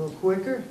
little quicker.